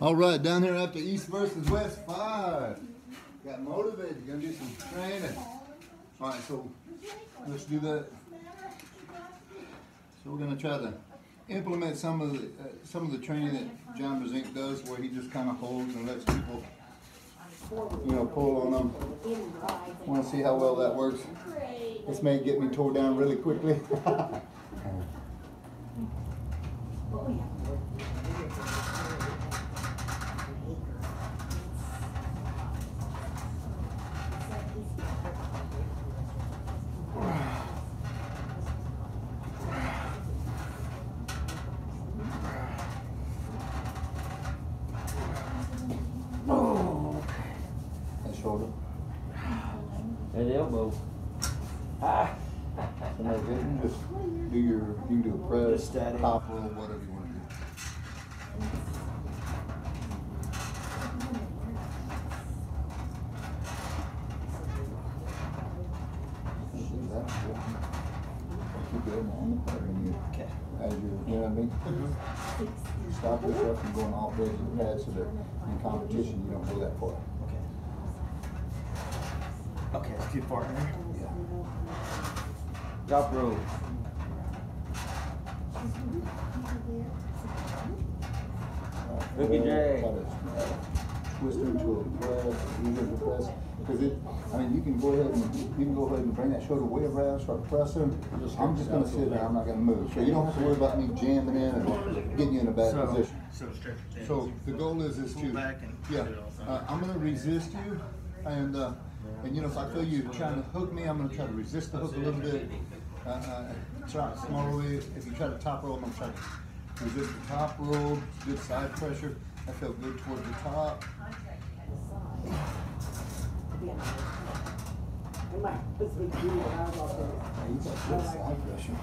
All right, down here after East versus West five. Got motivated. Gonna do some training. All right, so let's do that. So we're gonna try to implement some of the uh, some of the training that John Brzenk does, where he just kind of holds and lets people, you know, pull on them. Want to see how well that works? This may get me tore down really quickly. that shoulder. That elbow. Ah. And that's it. You can just do your, you can do a press, Just static. top roll, whatever you want to do. Do that. Keep it on the pattern and you, Okay. as you, you know what I mean? Stop yourself from going off the edge of the pad so that in competition you don't go that far. Okay. Okay, it's too far here. Yeah. Drop roll. Cookie drag. Try to, uh, Twist into a press, use it as press, because it, I mean, you can go ahead and, you can go ahead and bring that shoulder way around, start pressing. I'm just gonna sit there, I'm not gonna move, so you don't have to worry about me jamming in and getting you in a bad So- position. So stretch your chest. So the goal is, is Pull to, back and yeah, do it all uh. I'm gonna resist you, and, uh, and you know, if I feel you trying to hook me, I'm gonna try to resist the hook a little bit. Uh, uh, try if you try to top roll, I'm gonna try to resist the top roll, good side pressure, I felt good towards the top. Now you got good side pressure.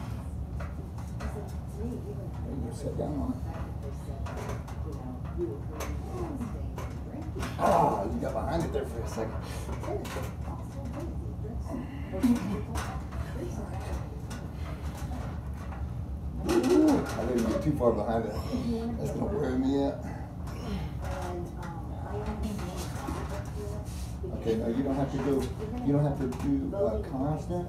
There you sit down on it. Ah, you got behind it there for a second. Ooh, I didn't get too far behind it. That's gonna wear me out. Okay, now you don't have to go, you don't have to do uh, constant,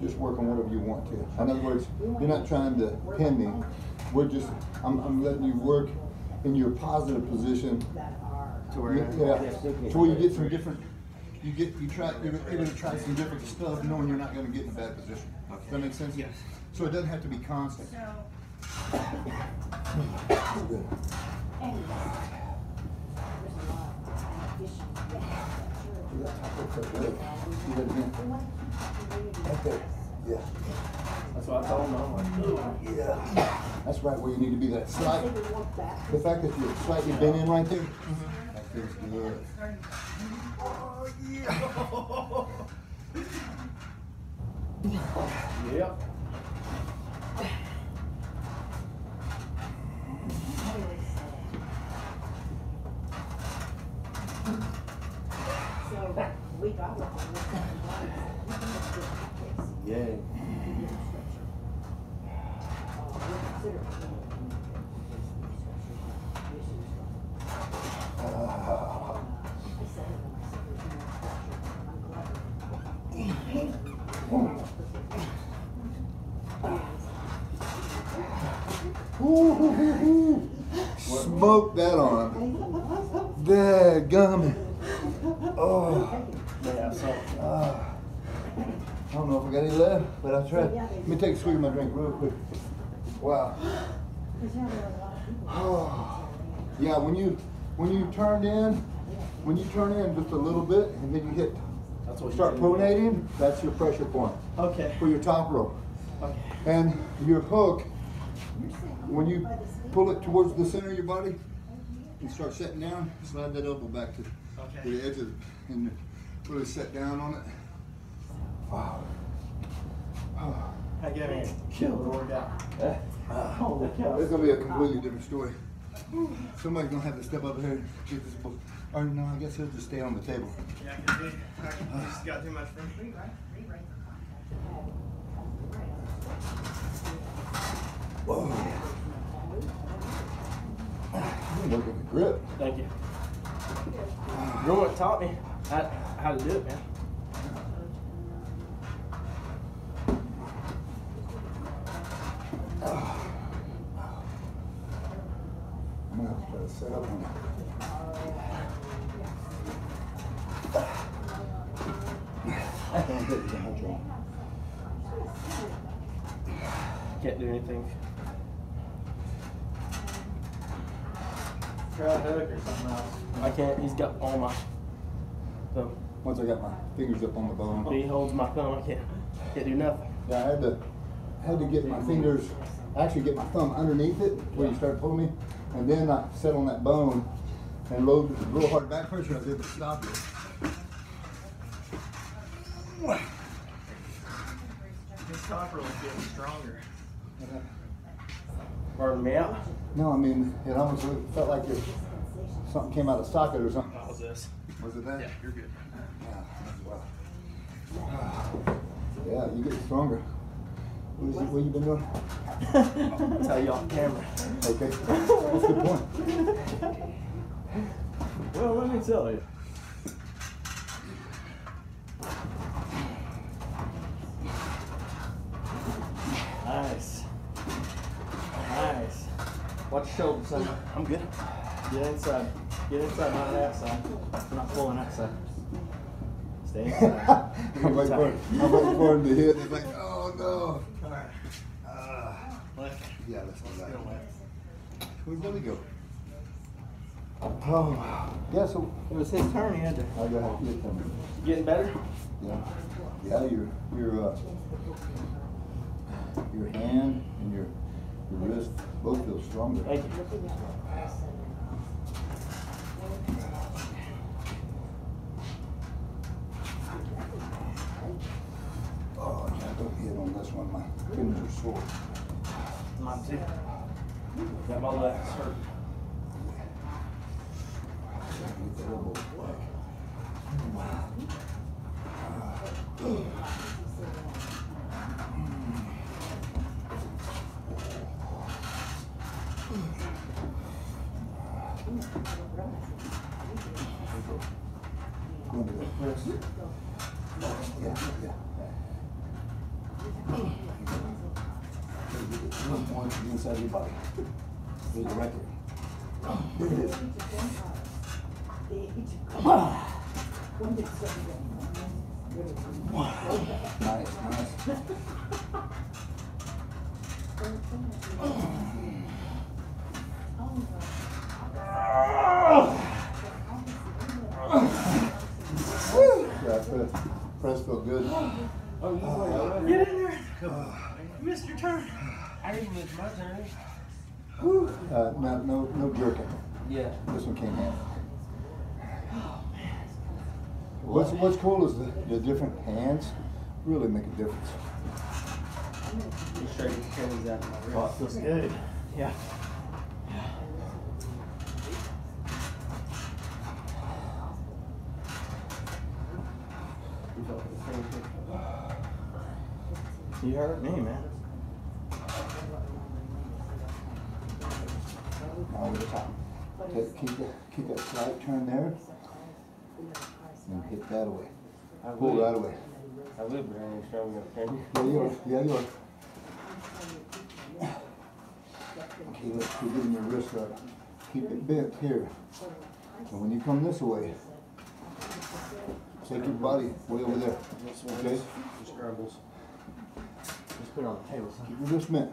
just work on whatever you want to. In other words, you're not trying to pin me. We're just, I'm, I'm letting you work in your positive position. To where Yeah, to where you get some different, you get, you try, you're able to try some different stuff knowing you're not gonna get in a bad position. Does that make sense? Yes. So it doesn't have to be constant. Good. Do that top hook up leg. Do that again. Right there. Yeah. That's what I told him. I'm like, Yeah. That's right where you need to be. That slight, the fact that you're slightly bent in right there, that feels good. Oh, yeah. Yep. So we got one. Yeah. Smoke that on him. There, gum. Oh. Yeah, so. Ah. I don't know if I got any left, but I'll try. Let me take a swig of my drink real quick. Wow. Oh. Yeah, when you when you turn in, when you turn in just a little bit, and then you hit That's what start you pronating, that's your pressure point Okay. for your top roll. Okay. And your hook, when you pull it towards the center of your body, you start setting down, slide that elbow back to, to Okay. the edge of it, and really set down on it. Wow. Oh. I get me a killer workout. Holy cow. It's gonna be a completely different story. Somebody's gonna have to step up here and get this book. Or no, I guess he'll just stay on the table. Yeah, I can see. I just got too much for me. Whoa. working the grip. Thank you. You're taught me how, how to do it, man. I'm gonna have to try to set up on it. Don't hit too much on. Can't do anything. Try hook or something else. I can't. He's got all my So Once I got my fingers up on the bone. He holds my thumb. I can't. Can't do nothing. Yeah, I had to, I had to get my fingers, actually get my thumb underneath it where you start pulling me, and then I set on that bone and load a real hard back pressure. I was able to stop it. This top roll's getting stronger. Burn me out. No, I mean it almost felt like it, something came out of socket or something. That was this? Was it that? Yeah, you're good. Yeah, wow. Yeah, you get stronger. What, is it, what you been doing? I'll tell you off camera. Okay, that's a good point. Well, let me tell you. Nice. Nice. Watch your shoulders, son. I'm good. Get inside. Get inside, not outside. I'm not pulling outside. Stay inside. I'm waiting for, I'm waiting for him to hit. It's like, oh no. Alright. Uh, Left. yeah, that's all Go right. Where'd Billy go? Oh, yeah. So It was his turn. He had to. I got them. Getting better? Yeah, yeah. Your your uh, your hand and your your wrist both feel stronger. Thank you. Oh, yeah, don't hit on this one. My fingers are sore. Mine too. Got my legs hurt. Get the elbow back. Go into that press. Yeah, yeah. One point inside your body. There's the right there. There it is. Nice, nice. Yeah, press, press felt good. Get in there. You missed your turn. I didn't miss my turn. Uh, no, no, no jerking. Yeah. This one came in. What's, what's cool is the, the different hands really make a difference. Just straight the Achilles out of my wrist. feels good. Yeah. You felt the same thing. You hurt me, man. Over the top. Take, keep that, keep that slight turn there. And hit that away. Pull that away. I be any stronger, can you? Yeah, you are. Yeah, you are. Okay, let's keep getting your wrist up. Keep it bent here. And when you come this way, take your body way over there. Okay? just scrumbles. Just put it on the table, son. Keep your wrist bent.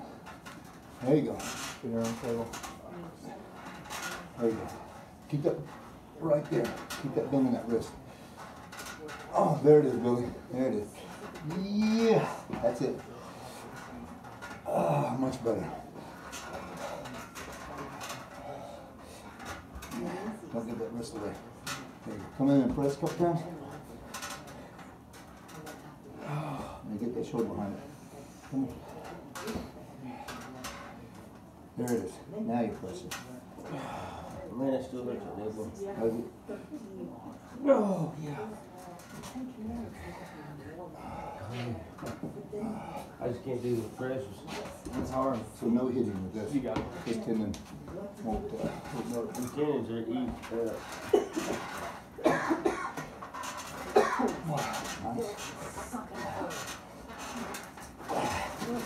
There you go. Put it on the table. There you go. Keep that right there. Keep that bend in that wrist. Oh, there it is, Billy. There it is. Yeah, that's it. Ah, much better. Don't get that wrist away. There you go. Come in and press a couple times. And get that shoulder behind it. Come on. There it is. Now you press it. Man, it still hurts a little. How's it? Oh, yeah. I just can't do the pressures. It's hard. So no hitting with this. You got it. Just tendon. won't, uh, won't know the percentage or eat, uh, If you need to see, but if you can't see.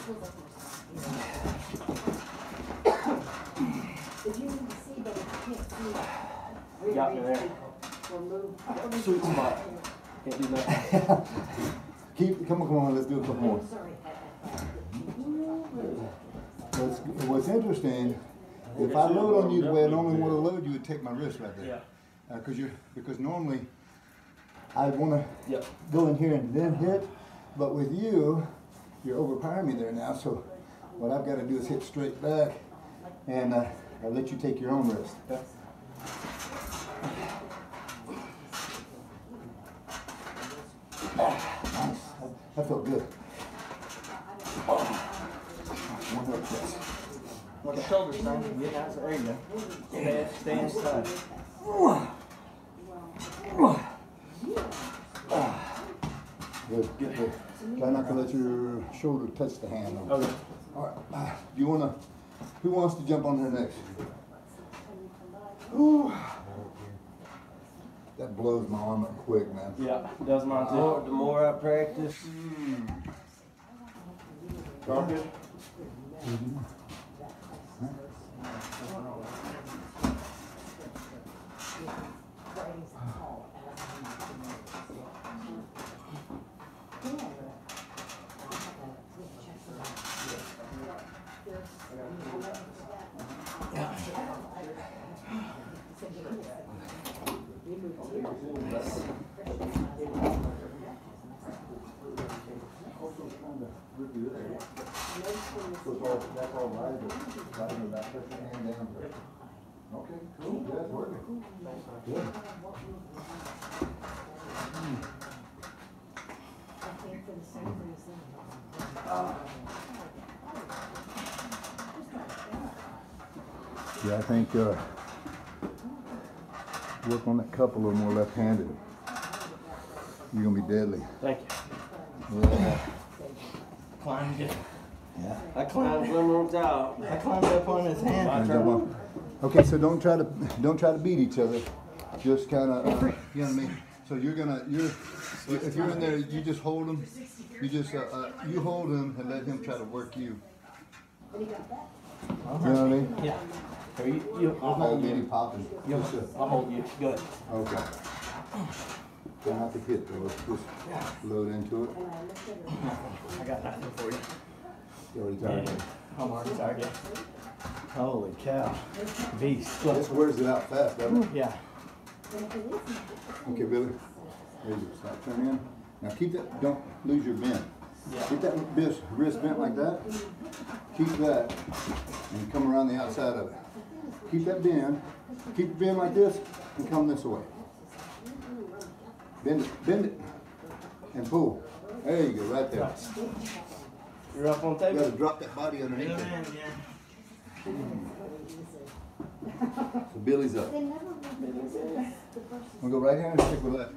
Got me there. Sweet spot. Can't do that. Keep, come on, come on, let's do a couple more. What's, what's interesting, if I load on you the way I normally wanna load, you would take my wrist right there. Yeah. Uh, cause you're, because normally, I'd wanna Yep. go in here and then hit, but with you, you're overpowering me there now, so what I've gotta do is hit straight back, and, uh, I'll let you take your own. Okay. Nice, that felt good. One more press. Watch your shoulders, son. Get out, there you go. Stay, stay inside. Good, good, good. Try not to let your shoulder touch the hand. though. Okay. All right, uh, do you wanna, who wants to jump on there next? Ooh. That blows my arm up quick, man. Yeah, does mine too. More, the more I practice, All good? Okay, cool, that's working. Good. I think for the same reason. Yeah, I think, uh, work on that couple a little more left-handed. You're gonna be deadly. Thank you. Yeah. Climbed it. Yeah. I climbed them on top. I climbed up on his hand. And jump on. Okay, so don't try to, don't try to beat each other. Just kinda, uh, you know what I mean? So you're gonna, you're, if you're in there, you just hold him. You just, uh, uh, you hold him and let him try to work you. You know what I mean? Yeah. Here, you, you, I'll Not hold you. popping. You, Just, uh, I'll hold you. Good. Okay. Try not to hit though, just load into it. I got nothing for you. You already tired it. I'm already tired. Yeah. Holy cow. Beast. This wears it out fast, doesn't it? Yeah. Okay, Billy. There you go. Stop, turn in. Now keep that, don't lose your bend. Yeah. Keep that wrist, wrist bent like that. Keep that and come around the outside of it. Keep that bend. Keep it bend like this and come this way. Bend it, bend it, and pull. There you go, right there. You're up on You gotta drop that body underneath Yeah, man, yeah. So Billy's up. They never revisit the person. We'll go right hand and stick with left.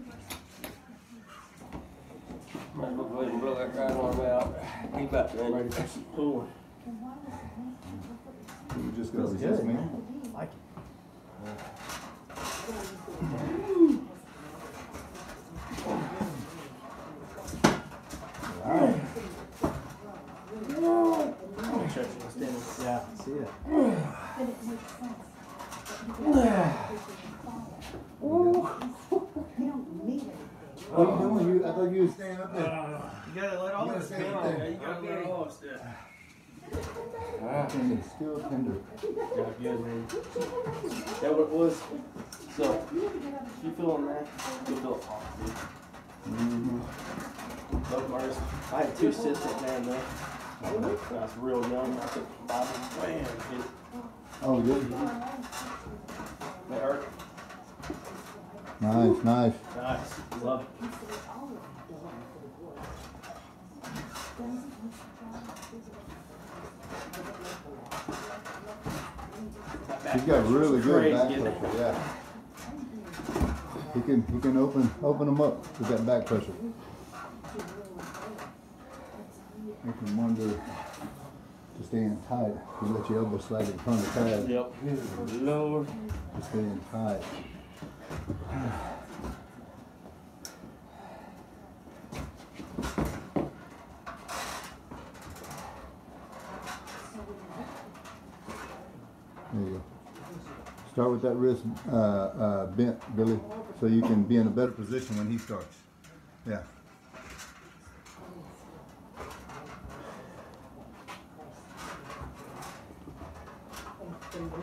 Might as well go ahead and blow that right arm out. Keep up, man. Cool. You're just gonna Feels resist good, me. man. Like it. Alright. Yeah, see it. Don't need anything. What are you doing? You, I thought you were staying up there. You gotta let all You this gotta spin stay on there. there. You gotta let all this stuff. Tender, still tender. Yeah, good, man. That what it was. So, you feeling that? You feel awesome. Mm-hmm. Both ours. I had two sisters down there. When I was real young. I took Bible. Man, it, Oh, good. they hurt. Nice, nice. Nice. Love it. He's got really good back pressure, yeah. He can, he can open, open them up with that back pressure. Make him wonder, to stay in tight. You let your elbow slide in front of the pad. Yep. Good Lord. To stay in tight. There you go. Start with that wrist uh, uh, bent, Billy, so you can be in a better position when he starts. Yeah.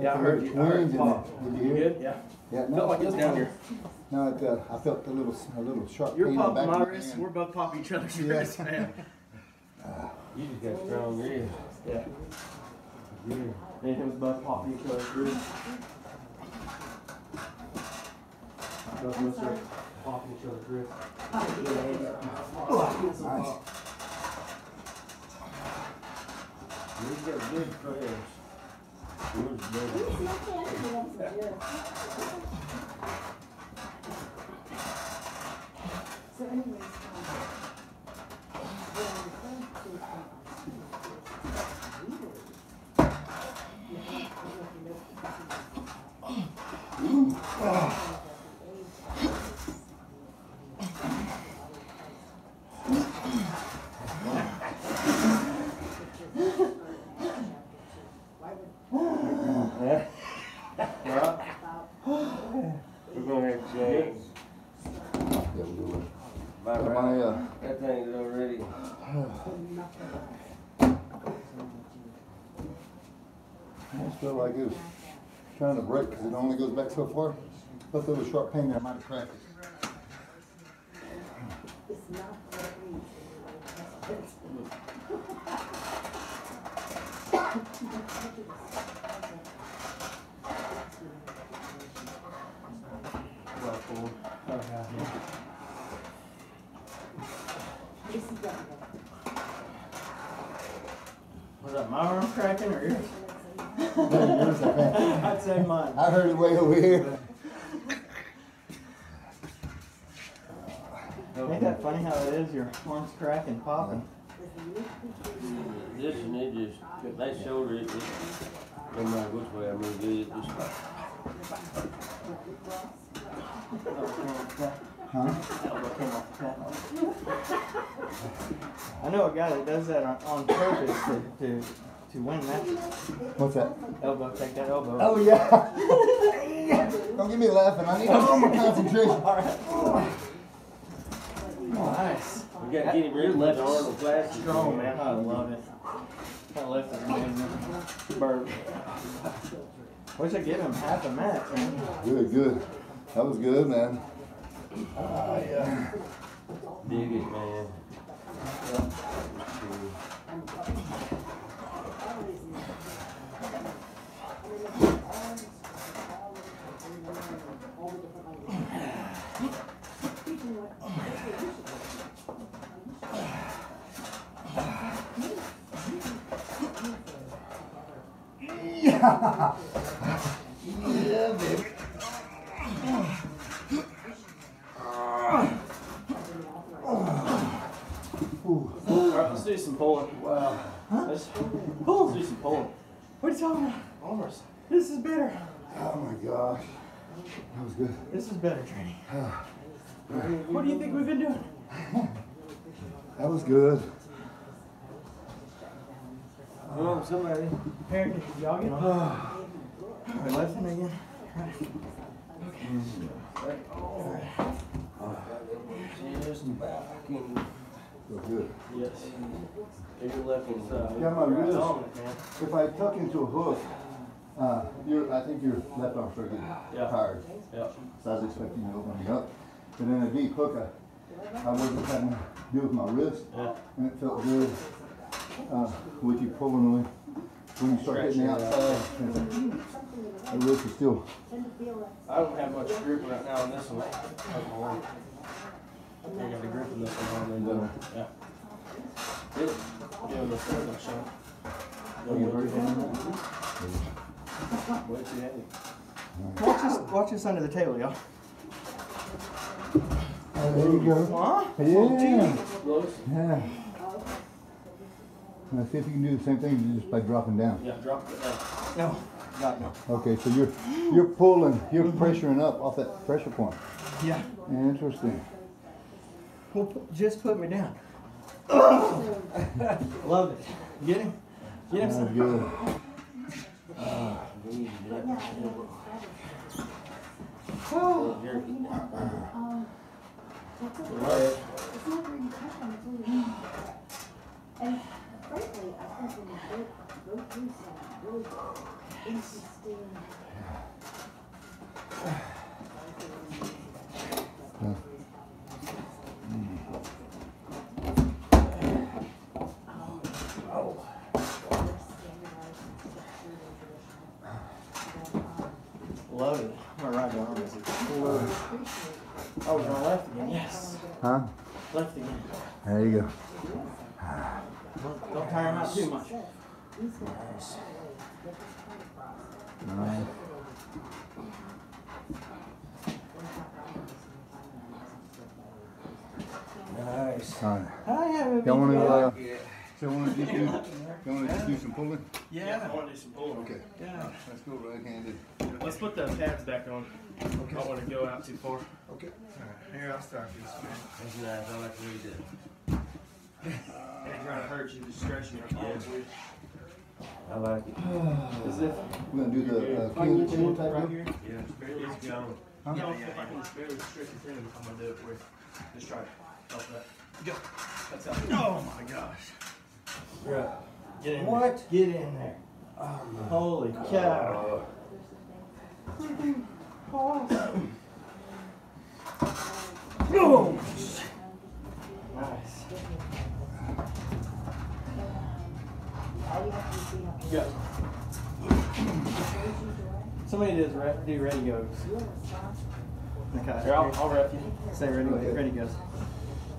Yeah, I heard you. I heard in pop. Did you You hear? good? Yeah. Yeah, no, Felt like it's down here. No, it, uh, I felt a little, a little sharp You're pain in the back popping of my my wrist. We're both popping each other's Yeah. wrists, man. You just got strong ribs. Yeah. Yeah. Then it was both popping each other's ribs. Both of us are popping each other's ribs. Nice. You got good prayers. Yours better. So anyways, Yeah. Right. We're gonna have to change. Yeah, we'll do it. My, Got my, uh, that thing's already. I just felt like it was trying to break it only goes back so far. But there was sharp pain there, I might have cracked it. it's not what it means. Well, cool. Okay. This is definitely. Was that my arm cracking or yours? Yours, I think. I'd say mine. I heard it way over here. Ain't that funny how it is? Your arms crack and popping. This and it just, that shoulder, it just, no matter which way I move it, it just. Huh? Elbow came off the pad. I know a guy that does that on, on purpose to, to, to win matches. What's that? Elbow, take that elbow. Oh, yeah. Don't get me laughing. I need a little more concentration. Alright. Nice. We gotta get him ready Your left the Arnold Classic. Strong, man. I love it. That left is amazing. Bird. Wish I'd give him half a match, man. Good, good. That was good, man. Ah, yeah. Dig it, man. Yeah, baby. Alright, let's do some pulling. Wow. Let's, let's do some pulling. What are you talking about? Arms. This is better. Oh my gosh. That was good. This is better training. What do you think we've been doing? That was good. Come on, somebody. Here, y'all get on. We're lifting again. Just fucking. Feel good. Yes. Take your left hand side. Yeah, my wrist. If I tuck into a hook, uh, your, I think your left arm started getting Yeah. tired. Yep. So I was expecting you to open me up. But in a deep hook, I, I wasn't having to deal with my wrist, Yeah. and it felt good. Uh, with you pulling away, when you start hitting the outside, the roof is still, Tend to feel like I don't have much grip right now on this one. Alcohol. I got the grip on this one on uh, yeah. Get it. Give it a second shot. You work down Way too heavy. Watch this, watch this under the table, y'all. there you go. Huh? Yeah, yeah. Now see if you can do the same thing just by dropping down. Yeah, drop it down. No, not no. Okay, so you're, you're pulling, you're pressuring up off that pressure point. Yeah. Interesting. Well, just put me down. Love it. Get him? Get him That's some. good. Here. Um, that's okay. It's not very tough on it's really And frankly, I think when you go, go through some really interesting. Love it. I'm gonna ride the arm as it. Oh, we're going left again. Yes. Huh? Left again. There you go. Don't tire him out too much. Nice. Nice. All right. I have a Y'all wanna, uh, so wanna just do, y'all wanna just do some pulling? Yeah. I want to do some pulling. Okay. Yeah. Let's go right-handed. Let's put the pads back on. Okay. I don't want to go out too far. Okay. Here, I'll start this one. That's nice, I like to read that. It's gonna hurt you to stretch your arms. I like it. As if. We're gonna do the, uh, If I king, get you king type right here. Yeah, it's gone. Huh? You know, if I can barely stretch your thing, I'm gonna do it with. Just try it. Help that. Go. That's how. Oh my gosh. Right. Get in. What? Get in there. Holy cow. Boom. Nice. Go. Somebody does re- do ready goes. Okay. Here, I'll, I'll rep you. Say ready, Okay. ready goes.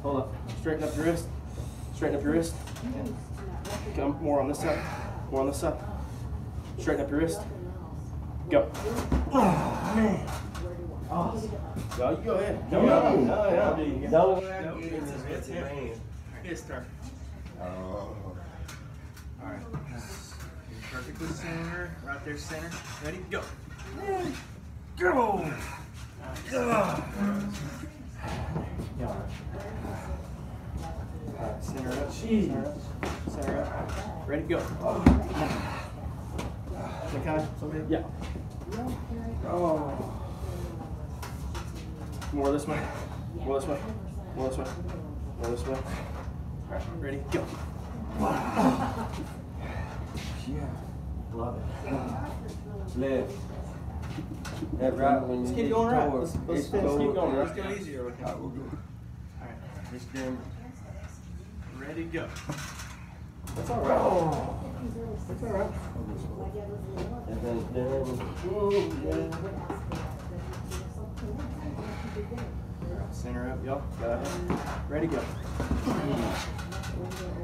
Hold up. Straighten up your wrist. Straighten up your wrist. Come more on this side. More on this side. Straighten up your wrist. Go. Oh, Man. Go, you go ahead. Yeah. No, yeah. Yeah. Don't No, it's, it's him. man. His turn. Oh. Alright. Perfectly center. Right there, center. Ready? Go. Go! Yeah. Alright, center up. Center up. Center up. Ready? Go. Okay. Somebody. Yeah. Oh. More this way. More this way. More this way. More this way. Alright, ready? Go. Yeah. Love it. Left. That right when you Let's keep going right. door, Let's, let's, it's let's keep cold. going. Let's Right. go easier. All right, we'll go. Alright. It's them. Ready? Go. That's all right. Oh. That's all right. And then, then, ooh, yeah. Center up, y'all. Got it. Ready, go.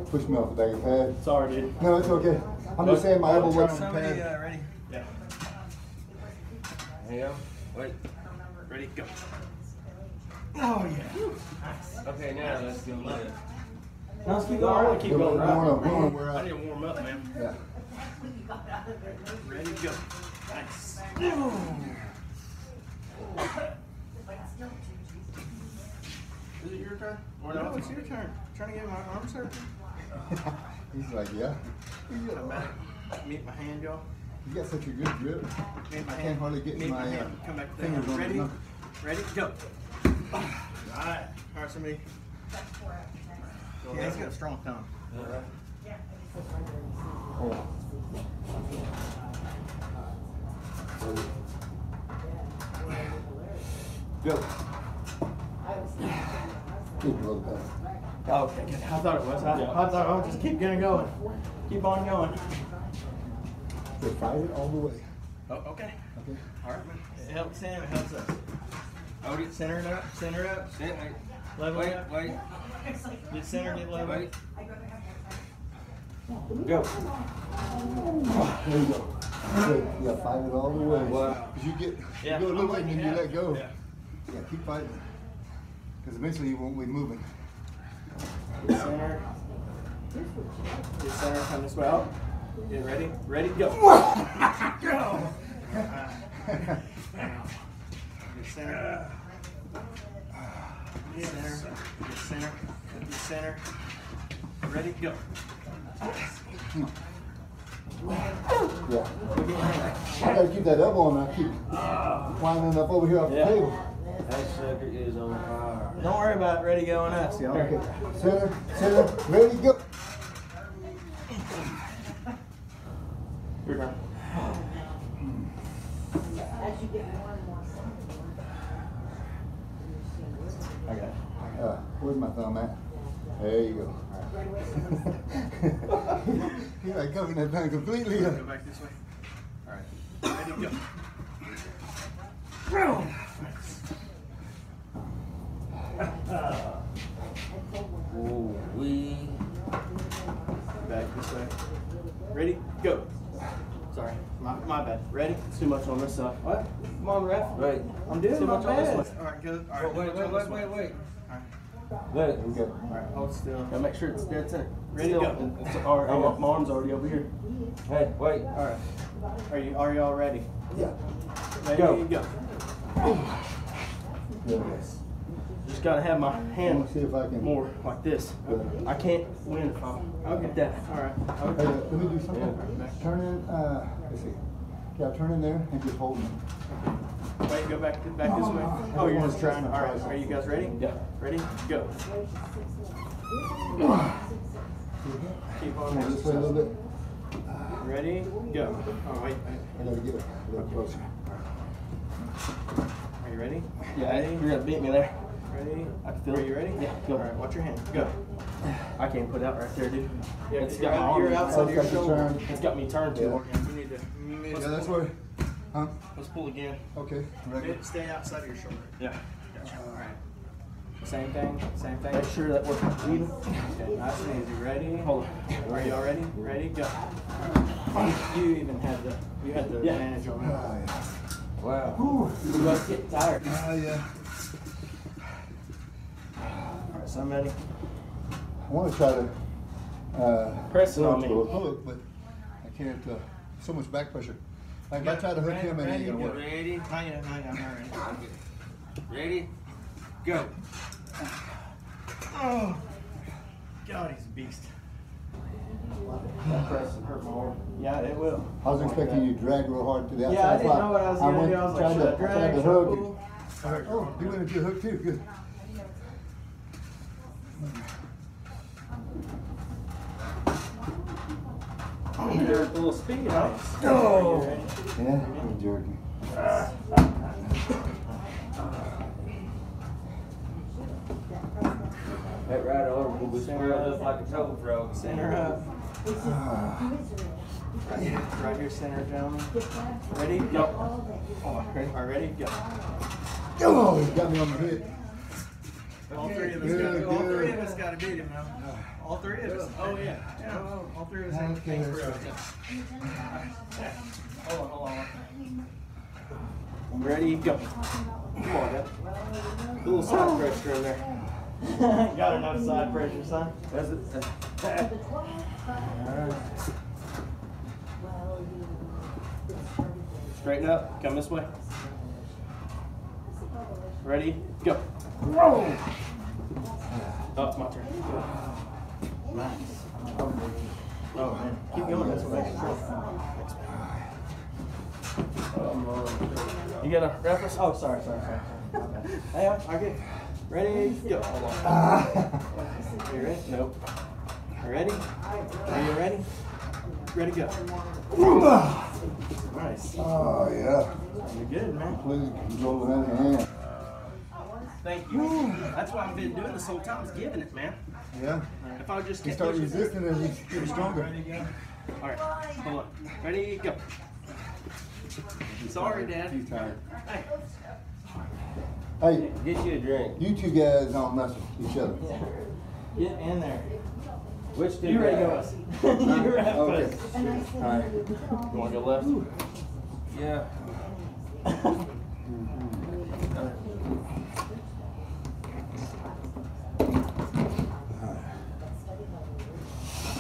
Push me off the back of the pad. Sorry, dude. No, it's okay. I'm just saying my elbow wasn't the pad. uh, ready? Yeah. Hang on. Wait. Ready? Go. Oh, yeah. Nice. Okay, now let's go left. Now let's keep going. right. Keep We going. wanna, Right. we wanna wear I need to warm up, man. Yeah. Ready? Go. Nice. Is it your turn? Or No, it's your turn. Trying to get my arm circle. He's like, yeah. You got a back. Meet my hand, y'all. You got such a good grip. Meet my I hand. can't hardly get Meet my, my uh, hand. Come back there. fingers on Ready? knuckle. Ready? Go. Alright. Alright, somebody. Yeah, he's got a strong tongue. Go. Keep your other pad. Okay, good. I thought it was. I, I thought I'll just keep getting going. Keep on going. So fight it all the way. Oh, okay. Okay. All right, man. It helps him, it helps us. Hold it. Center it up, center it up, Sit, wait. level it Wait, up. wait, Get centered, get level. wait. Go. There you go. Good. Yeah, fight it all the way. Wow. Cause you get, Yeah. you go a little way and then you let go. Yeah. Yeah, keep fighting. Cause eventually you won't be moving. Get center. Get center, come way out. Get ready, ready, go. Go. Get center. Get center, get center, get center. Ready, go. Yeah. I gotta keep that elbow on. I keep winding up over here off the Yeah. table. That sucker is on fire. Don't worry about it, ready, go, and us, y'all. Okay. Center, center, ready, go. Your turn. As you get more and more. I got it. Uh, where's my thumb at? There you go. You're like covering that thing completely. Go back this way. All right. Ready, go. Ooh, we. Back this way. Ready, go. Sorry, my, my bad. Ready? It's too much on this side. What? Come on, ref. Wait. I'm doing Too my much on this best. one. All right, good. All Oh, wait, wait, wait, wait, one. wait. All right. Wait. Okay. All right, hold still. Gotta make sure it's dead center. Ready, Still, go. and it's- or- oh, my arm's already over here. Hey, wait. All right. Are you are y'all ready? Yeah. Ready, Go. go. Good. Just gotta have my hand see if I can. more like this. Good. I can't win if I'm like that. All right. Okay. uh, let me do something. Turn in, uh, let's see. Yeah, turn in there and just hold me. Wait, go back back this way. Oh, you're just trying. All right. Are you guys ready? Yeah. Ready? Go. Keep on on, this way a little bit. Ready? Go. Oh wait. I gotta get it a little closer. Are you ready? Yeah, you're gonna beat me there. Ready? I can feel Are it. you ready? Yeah, go. All right. Watch your hand. Go. I can't put it out right there, dude. Yeah, It's you're, got my out, you're arm. outside Oh, of it's your got you shoulder. It's got me turned too Yeah. hard. You need to. Yeah, that's where, huh? Let's pull again. Okay, ready? Stay outside of your shoulder. Yeah. Gotcha. All right. Same thing, same thing. Make sure that we're even. Okay, nice and easy. Ready? Hold on. Are y'all ready? Ready? Go. You even had the you had the Yeah. advantage on it. Ah, yeah. Wow. We both get tired. Ah, yeah. All right, somebody. I wanna try to, uh. Press it on to me. a Hook, but I can't, uh, so much back pressure. Like if I try to hook him, it ain't gonna work. Ready? Not yet, not yet, I'm not ready. Ready? Go. Oh, God, he's a beast. That press hurt my arm. Yeah, it will. I was expecting you to drag real hard to the outside. Yeah, I didn't know what I was gonna do. I was like, tried to- I drag, tried to should hook pull? it. I was like, Oh, he went into a hook too, good. There's a little speed it. Oh. Yeah, you're jerking. That right arm will be up like a toe frog. Center up. Ah. Right here, right here, center, gentlemen. Ready? Go. Oh, ready? Ready? Go. Oh, he got me on the hip. All three of us Good, got. All three of us got to beat him now. All three of us. Oh yeah. Yeah. All three of us have to Okay. think through it. Hold on, hold on. Ready? Go. Come on, Dad. A little side oh. pressure in there. Got enough side pressure, son. That's it. That's- Straighten up. Come this way. Ready? Go. Oh, it's my turn. Nice. Oh man, keep going this way. You got a reference? Oh, sorry, sorry, sorry. sorry. Hey, I get ready. Go. Hold on. Are you ready? Nope. You ready? Are you ready? Ready? Go. Nice. Oh, yeah. You're good, man. Completely control that hand. Thank you. That's why I've been doing this whole time is giving it, man. Yeah. If I would just You kept start pushing through- resisting and you get stronger. All right, hold on. Ready, go. Sorry, Dad. He's tired. Hey. Hey, Get you a drink. you two guys don't mess with each other. Yeah. Get in there. Which two You ready to guys? go? you ready Okay. And All right. You want to go left? Yeah.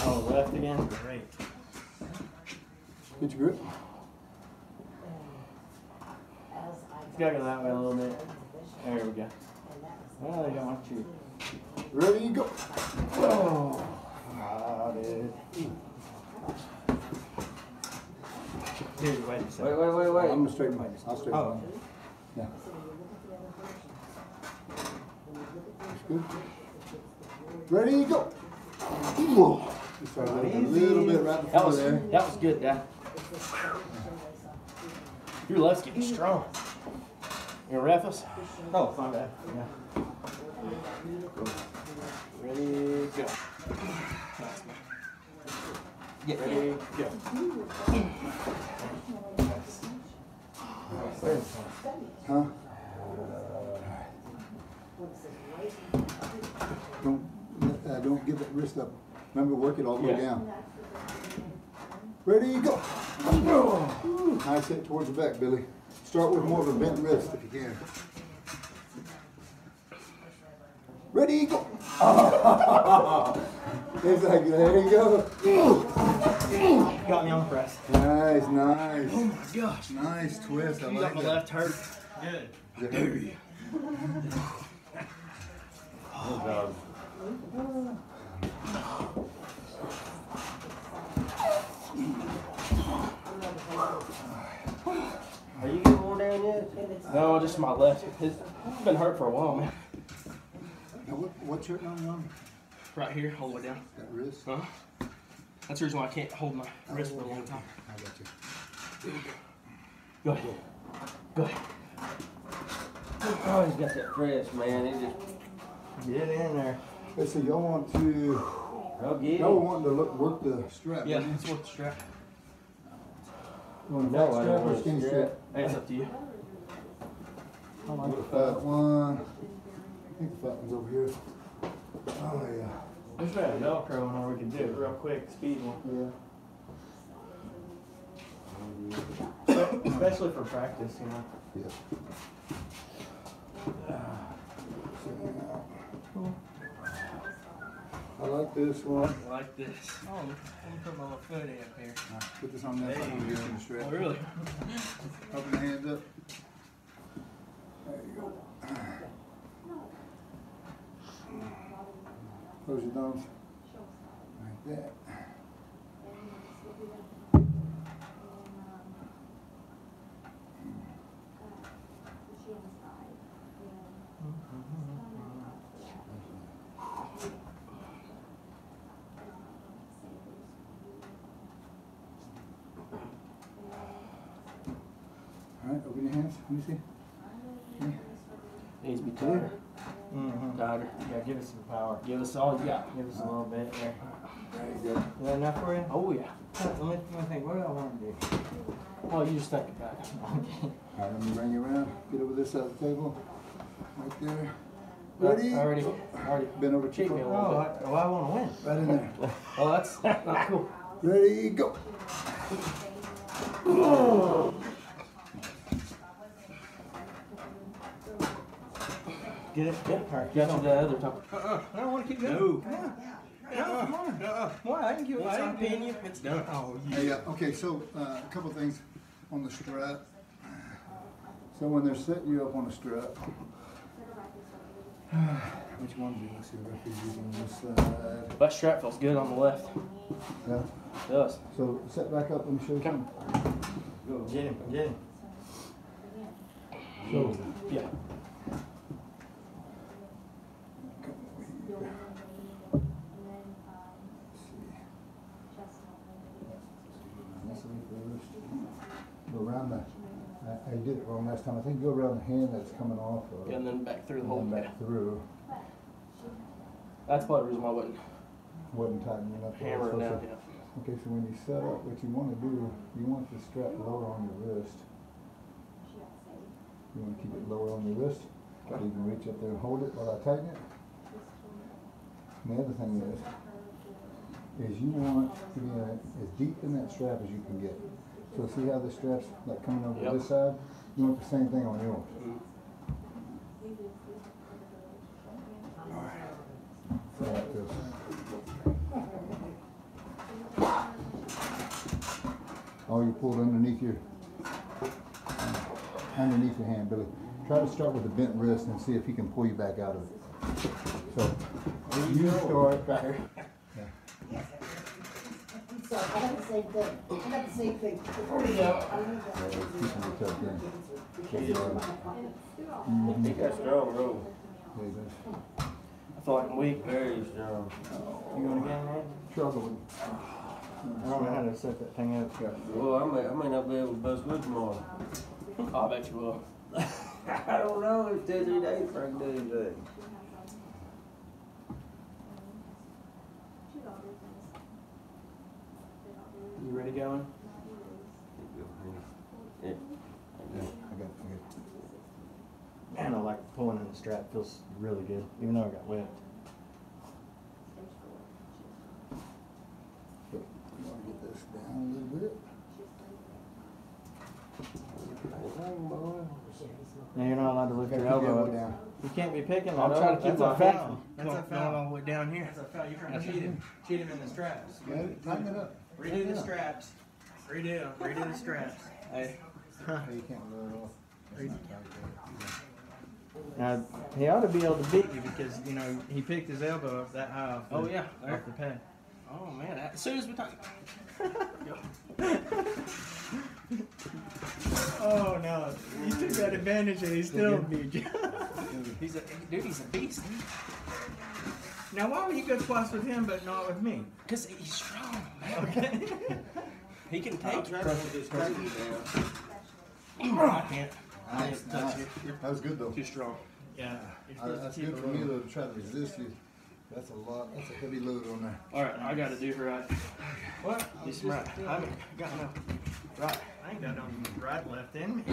Oh, left again? Great. Get your grip. Let's gotta go that way a little bit. There we go. Well, they don't want you. Ready, go. Oh, ah, dude. Dude, wait a Wait, second. wait, wait, wait. I'm gonna straighten my, I'll straighten Oh. mine. Yeah. That's good. Ready, go. You started a little- little bit right That was there. that was good, Dad. Your left's getting strong. You gonna ref us? Oh, my bad. Yeah. Ready, go. Get ready, go. Huh? Don't, uh, don't give that wrist up. Remember, work it all the way down. Ready, go. Nice hit towards the back, Billy. Start with more of a bent wrist if you can. Ready, go. It's like, there you go. Got me on the press. Nice, nice. Oh my gosh. Nice twist. I You like got my that. left hurt. Good. Oh, God. Are you getting yet? No, just my left. It's been hurt for a while, man. Now, what, what's hurting on your arm? Right here, all the way down. That wrist? Huh? That's the reason why I can't hold my oh, wrist for a long time. I got you. Go ahead. Go ahead. Oh, he's got that press, man. He just. Get in there. Let's see, y'all want to, I'll get y'all want to look, work the strap. Yeah, don't you? it's worth the strap. You want a No, I don't or want a a skinny strap. strap? Hey, it's up to you. I like the fat one. I think the fat one's over here. Oh, yeah. There's been a Velcro one where we can do it real quick, speed one. Yeah. Especially for practice, you know. Yeah. Sitting out. I like this one. I like this. Oh, let me put my little foot in up here. Now, Put this on that side over here in the strap. Oh, really? Open the hands up. There you go. Close your thumbs. Like that. All right, open your hands. Let me see. Needs to be tighter. Mm-hmm. Tighter. Yeah, give us some power. Give us all you got. Give us a little bit there. There good. Is that enough for you? Oh, yeah. Let me, let me think. What do I want to do? Oh, you just think about it. Okay. All right, let me bring you around. Get over this side of the table. Right there. Ready? I already, already Bend over cheat me a little Oh, bit. Oh, I, want to win. right in there. Oh, that's not cool. Ready, go. Get it? Yeah. All right. Got you the other top. Uh-uh. I don't want to keep going. No. Come on. No, come on. Uh-uh. Why? I can keep it. I ain't paying you. It's done. Oh, you. Hey, uh, okay, so uh, a couple things on the strap. So when they're setting you up on a strap, which one do you see? If you're using this side. That strap feels good on the left. Yeah. It does. So set back up and show. You. Come. Get him. Get him. So Yeah. Go around the. I, I did it wrong last time. I think go around the hand that's coming off. Of, it, And then back through the hole. then Yeah. back through. That's probably the reason why I wasn't Wasn't tightening up. hammering So- down so- Okay, so when you set up, what you wanna do, you want the strap lower on your wrist. You wanna keep it lower on your wrist, so you can reach up there and hold it while I tighten it. And the other thing is, is you want to be as deep in that strap as you can get. So see how the strap's like coming over Yep. this side? You want the same thing on yours. Oh, you pulled underneath your, underneath your hand, Billy. Try to start with a bent wrist and see if he can pull you back out of it. So, you start back. I got the same thing, I got the same thing. Yeah, it's keeping you tucked in. He got strong go. I feel like I'm weak. very strong. You going again, man? Struggling. I don't know how to set that thing up. Well, I may, I may not be able to bust with tomorrow. I bet you will. I don't know, it's two, three days before I. You ready going? Yeah. I got, I got. Man, I like pulling in the strap. Feels really good, even though I got whipped. You wanna get this down a little bit? Now you're not allowed to lift Gotta your elbow elbow up. down. You can't be picking that I'm up. trying to keep That's my a foul. That's a going foul. all the way down here. That's a foul. You're trying to cheat him. Cheat him in the straps. Got it? Tighten it up. Redo the straps. Redo. Redo the straps. Hey, Hey, oh, you can't lower it off. That's not tight, Now he ought to be able to beat you because you know he picked his elbow up that high off the, Oh, yeah, there. off the pad. oh man, as soon as we talk. Oh no! You took that advantage and he still beat you. He's a dude. He's a beast. Now why would you go twice with him but not with me? Cause he's strong, man. Okay. He can I'll take try it. to hold this crazy down. I can't. I Nice, can't touch nice. you. That was good though. too strong. yeah. Uh, That's good for me low. to try to resist you. That's a lot, that's a heavy load on there. All right, I gotta do right. What? Do some right. I haven't got no right. I ain't got no right left in me.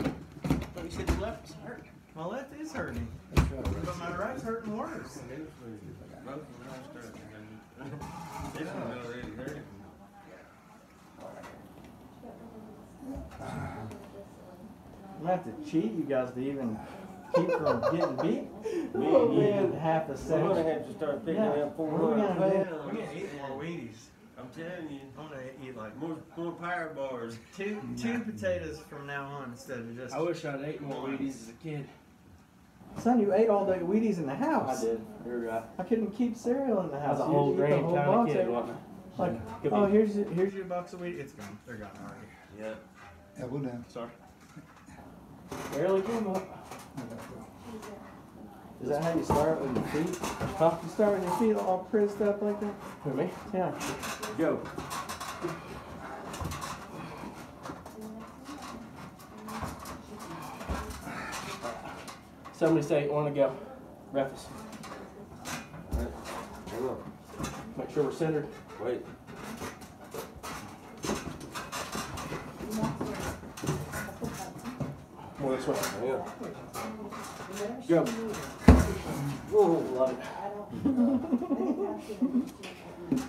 But you said your left was hurt. My left is hurting, Let's try to rest. but my right's hurting worse. Both of them are starting. This one already hurt. I'm gonna have to cheat you guys to even keep from getting beat. Oh, You man. get half a We're gonna have to start picking Yeah. up four What are we gonna. We're gonna eat more Wheaties. I'm telling you, I'm gonna eat like more, more power bars. two two potatoes from now on instead of just. I wish I'd ate more Wheaties as a kid. Son, you ate all the Wheaties in the house. I did. You're right. I couldn't keep cereal in the I house. was a You whole the grain whole kind of box kid, wasn't I? Like, Could oh, here's your, here's your box of Wheaties. It's gone. They're gone already. Yeah. Elbow down. Sorry. Barely came up. Is that how you start with your feet? Huh? You start with your feet all pressed up like that? Who, me? Yeah. Go. Somebody say, want to go. Breakfast. Hang on. Make sure we're centered. Wait. More this way. Hang on. Go. Whoa, love it.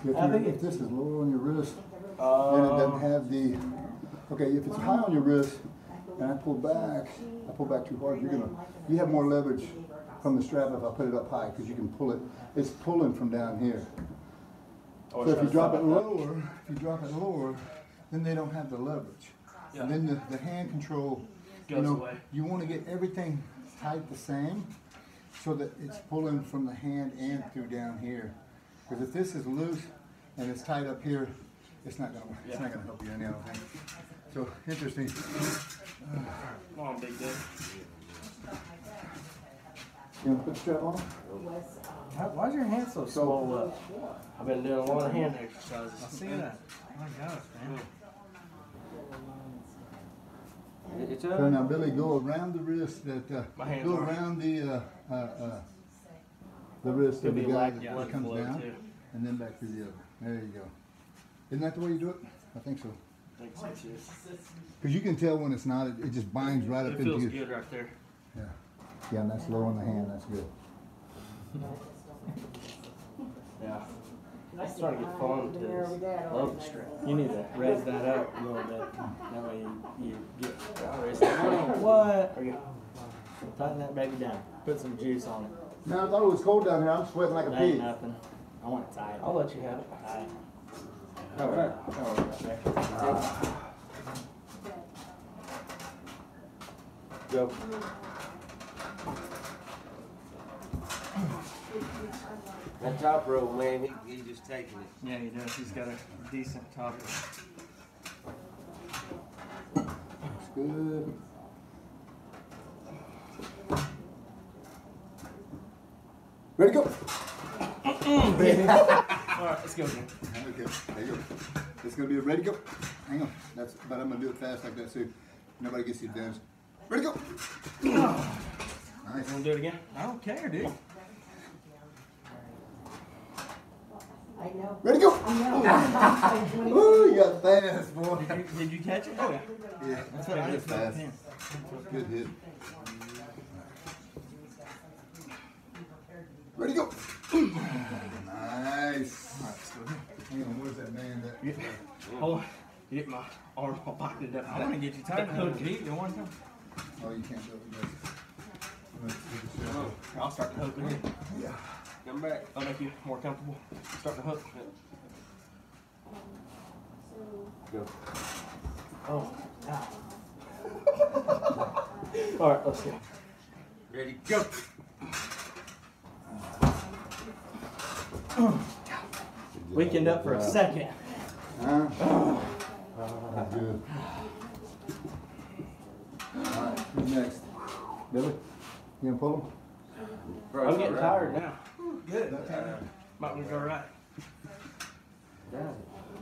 If, I think if this is lower on your wrist, and it Uh, doesn't have the, okay, if it's high on your wrist, and I pull back, I pull back too hard, you're gonna, you have more leverage from the strap if I put it up high, because you can pull it, it's pulling from down here. So if you drop it lower, if you drop it lower, then they don't have the leverage. Yeah. And then the, the hand control, you Goes know, away. you wanna get everything tight the same, so that it's pulling from the hand and through down here. Cause if this is loose and it's tight up here, it's not gonna, it's Yeah. not gonna help you any, other think. So, interesting. Come on, big dude. You wanna put the strap on? Why, why's your hand so swole up? I've been doing a lot of hand exercises. I see that. Oh my gosh, man. It's So now Billy, go around the wrist that, uh, My go around the, uh, uh, uh, the wrist Could of the guy that comes down, too. and then back to the other. There you go. Isn't that the way you do it? I think so. Thanks, thanks, yes. Because you can tell when it's not, it, it just binds right up It into feels you. good right there. Yeah. Yeah, and that's low on the hand, that's good. Yeah. It's starting to get fun to love the strap. You need to raise that up a little bit. That way you, you get I'll raise that up. What? Or you tighten that baby down. Put some juice on it. Man, I thought it was cold down here. I'm sweating like a That ain't pig. nothing. I want it tight. I'll let you have it. Tight. All right. All right. There. Go. That top roll, man, he, he just taking it. Yeah, he does. He's got a decent top. It's good. Ready, to go. All right, let's go again. Okay, there you go. It's gonna be a ready, go. Hang on. That's, but I'm gonna do it fast like that so nobody gets the advantage. Ready, go. Nice. Want to do it again? I don't care, dude. I know. Ready, go. I know. Ooh, you got fast, boy. Did you, did you catch it? Oh yeah. Yeah, That's what I did. fast. Good hit. Ready, go. Nice. Hang on, where's that man that? Get, hold on. Get my arm all pocketed up. I want to get you tight. Hook deep at one time. Oh, you can't do it. Let's do the show. I'll start the hook with. Yeah. Come back. I'll make you more comfortable. Start the hook. Go. Oh. Ow. All right, let's go. Ready, go. Weakened up for a second. Huh? That's good. Alright, who's next? Billy? You gonna pull I'm getting tired now. him? Might we go right?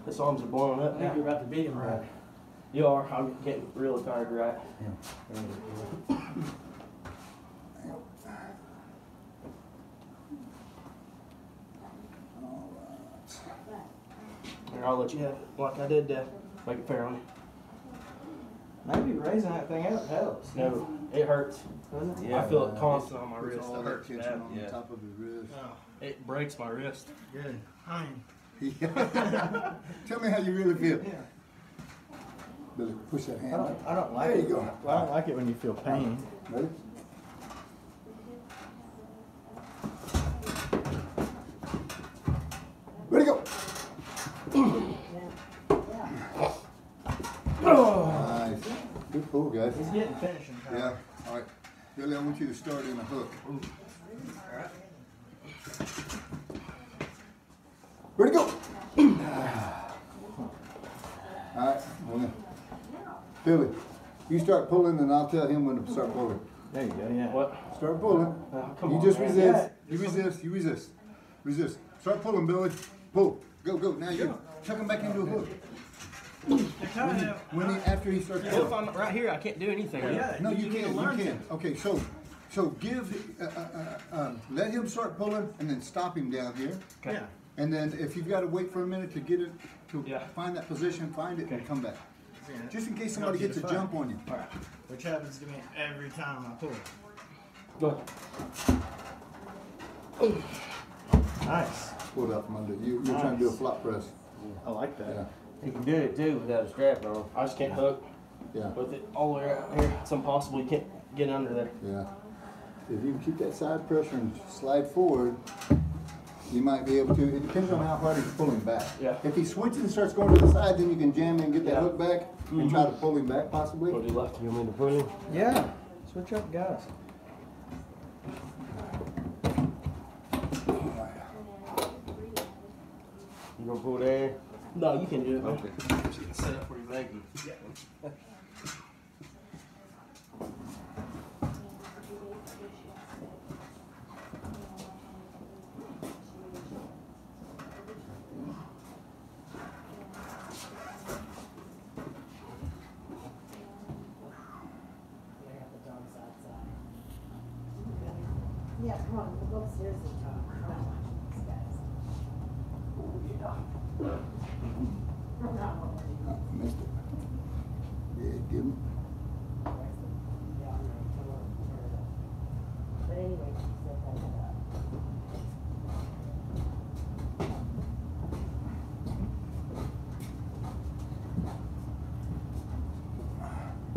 This arms are blowing up now. You're about to beat him right. You are. I'm getting really tired right. Here, I'll let you have it like I did to make it fair on you. Maybe raising that thing up helps. No, it hurts. Yeah. I feel it constant on my wrist. all It that hurts tension bad. on the Yeah. top of his wrist. Oh, it breaks my wrist. Good. Fine. Yeah. Tell me how you really feel. Yeah. Billy, push that I hand. don't, I don't like There it. you go. I don't like it when you feel pain. Ready? Ready, go. Nice. Good pull, guys. He's getting finishing time. Yeah, all right. Billy, I want you to start in a hook. Ready, to go. All right, well. Billy, you start pulling and I'll tell him when to start pulling. There you go, yeah. What? Start pulling. Oh, come You on, just man. resist. You resist. You resist. Resist. Start pulling, Billy. Pull. Go, go. Now you chuck him back into a hook. When he, when he, after he starts If. I'm right here, I can't do anything. Yeah. No, you need to can, you learn can. Okay, so, so give, uh, uh, uh, um, let him start pulling and then stop him down here. Okay. Yeah. And then if you've gotta wait for a minute to get it, to Yeah. find that position, find it and come back. Just in case somebody gets a to jump on you. All right. Which happens to me every time I pull. Go ahead. Nice. Pull it out from under. You, you're trying to do a Nice. flop press. I like Yeah, that. You can do it too without a strap on. I just can't hook yeah, with it all the way out here. It's impossible. You can't get under there. yeah. If you can keep that side pressure and slide forward, you might be able to, it depends on how hard he's pulling back. Yeah. If he switches and starts going to the side, then you can jam and get that Yeah. hook back and mm-hmm. try to pull him back possibly. Go to the left. You want me to pull him? Yeah. Switch up guys. You gonna pull there? No, you can do it. Man. Okay. Set up where your leg is. Yeah, come on, we'll go upstairs and talk. I'm not watching these guys. Oh, Missed it. Yeah, give him. But anyway, she said that, uh,